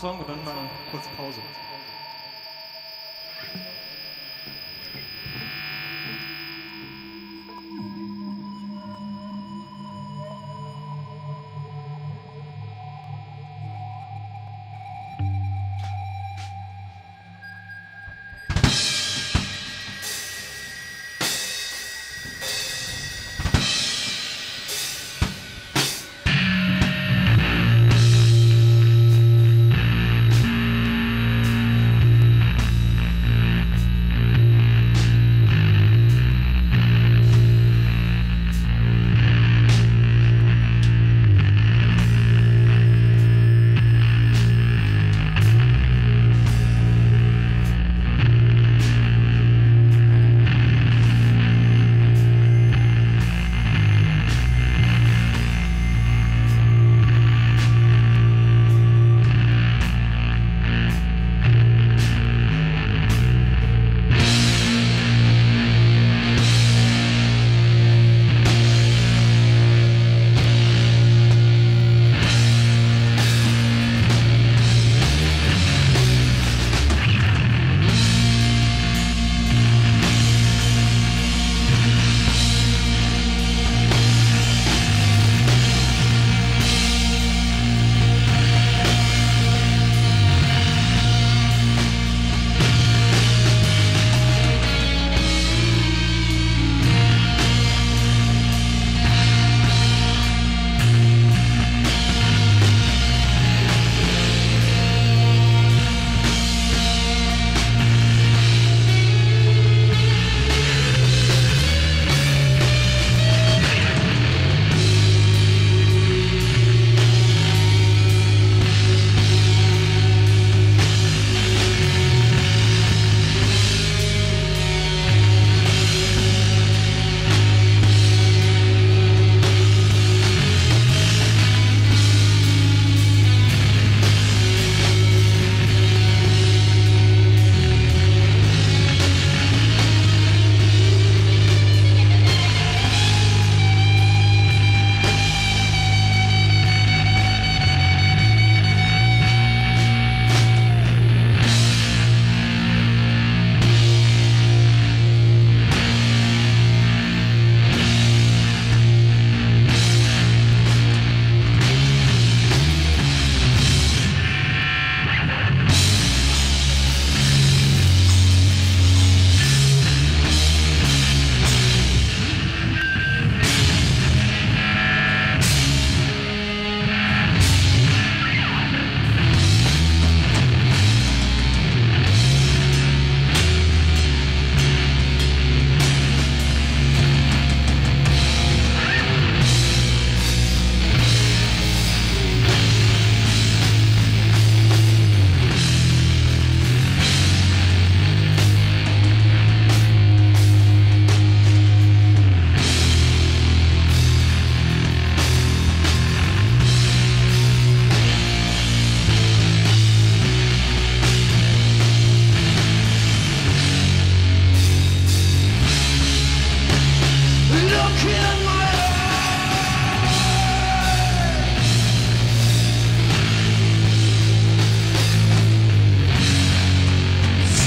Song und dann mal kurz Pause.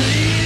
Looking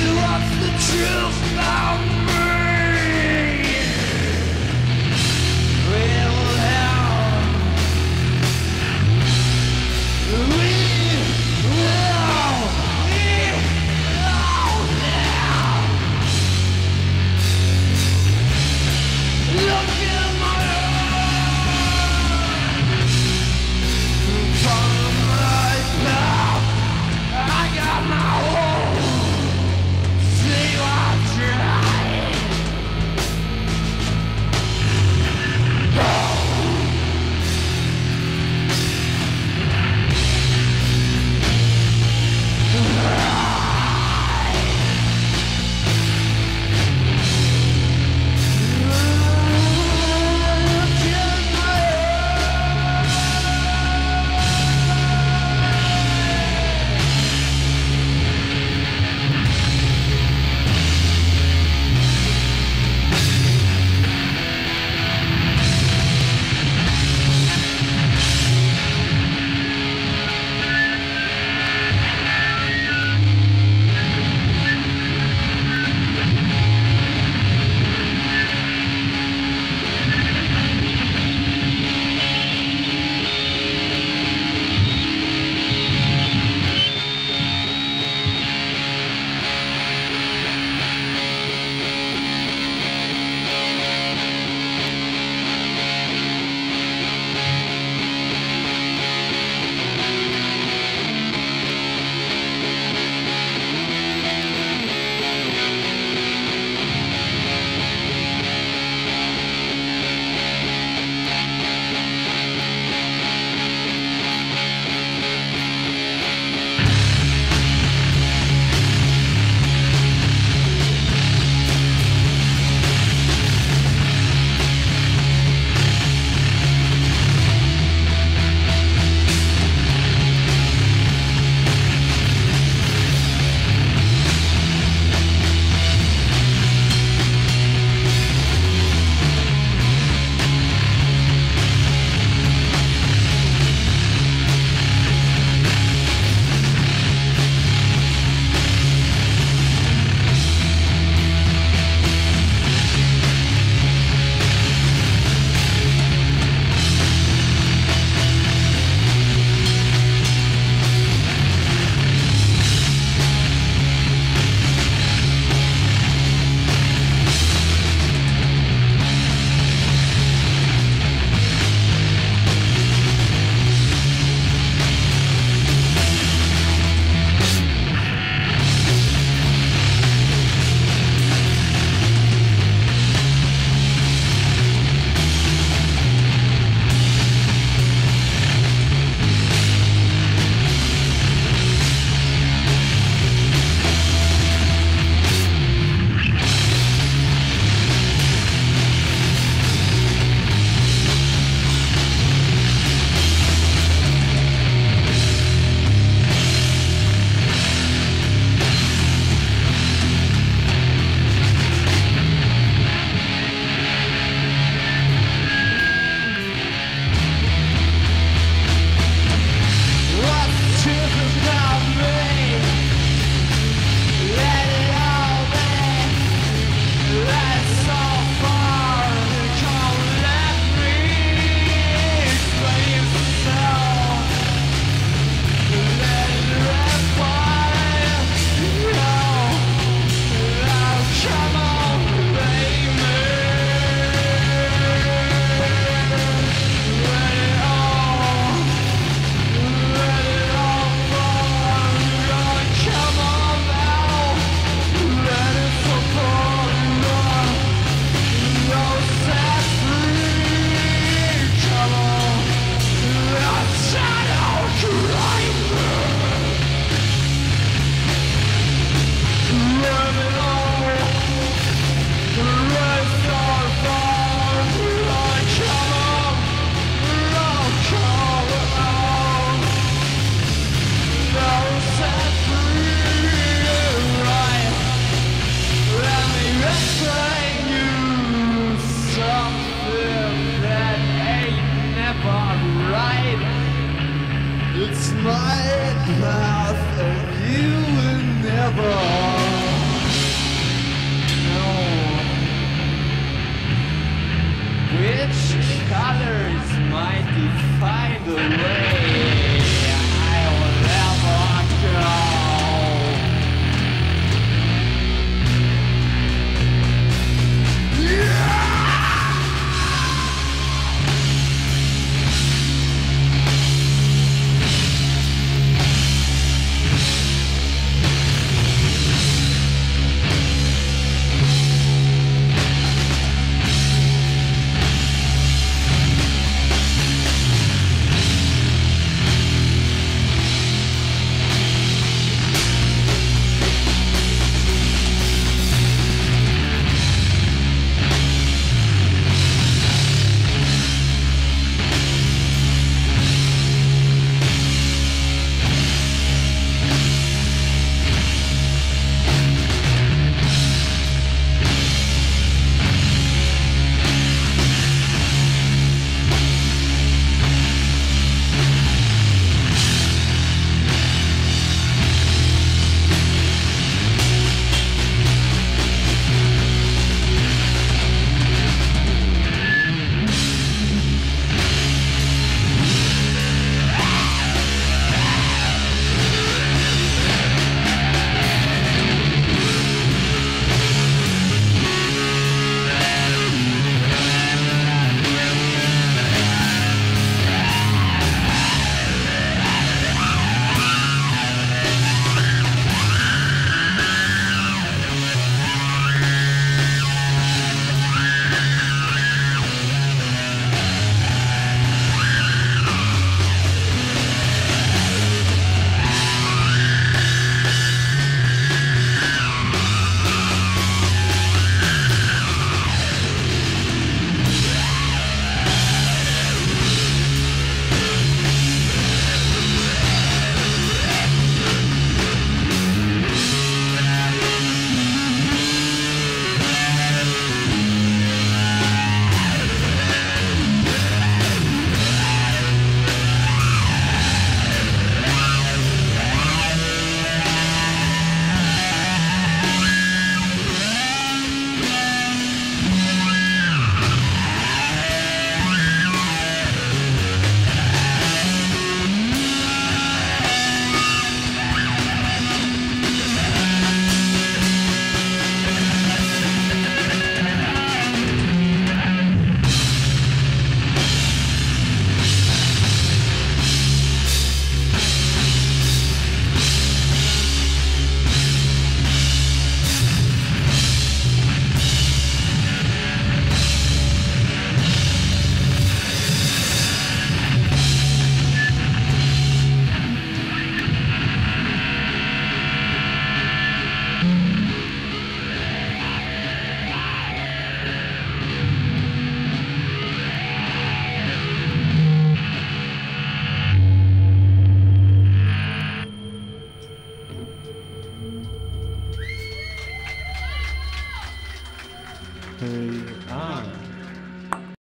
which colors might define the way